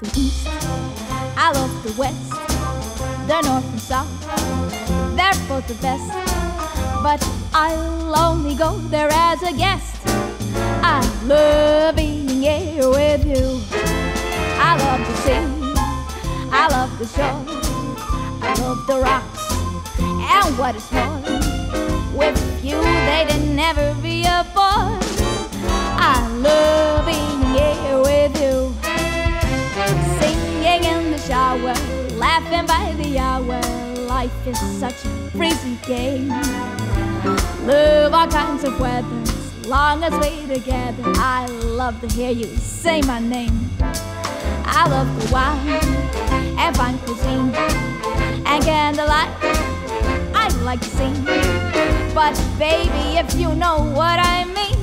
the east, I love the west, the north and south. They're both the best, but I'll only go there as a guest. I love being here with you. I love the sea, I love the shore, I love the rocks, and what is more, with you they'd never be a bore. Shower, laughing by the hour. Life is such a breezy game. Love all kinds of weather, as long as we're together. I love to hear you say my name. I love the wine and fine cuisine and candlelight. I like to sing, but baby, if you know what I mean,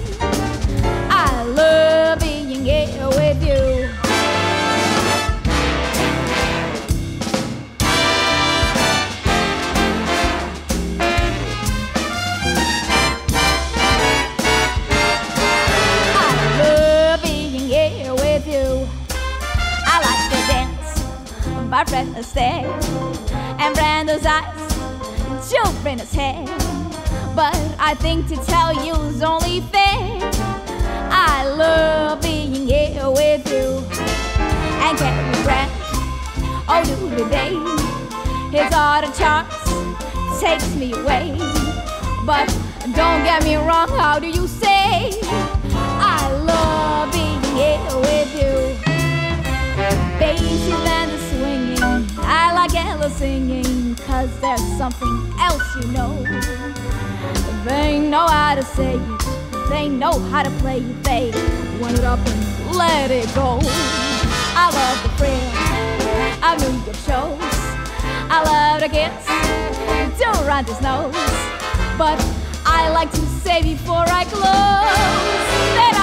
dance by Fred Astaire and Brando's eyes, Yul Brynner's hair. But I think to tell you's only fair. I love being here with you and Cary Grant. Oh, do today his art of charms takes me away. But don't get me wrong, how do you say? Singing, cause there's something else you know. They know how to say it, they know how to play it, they want it up and let it go. I love the thrill of New York shows. I love Durante's nose. But I like to say before I close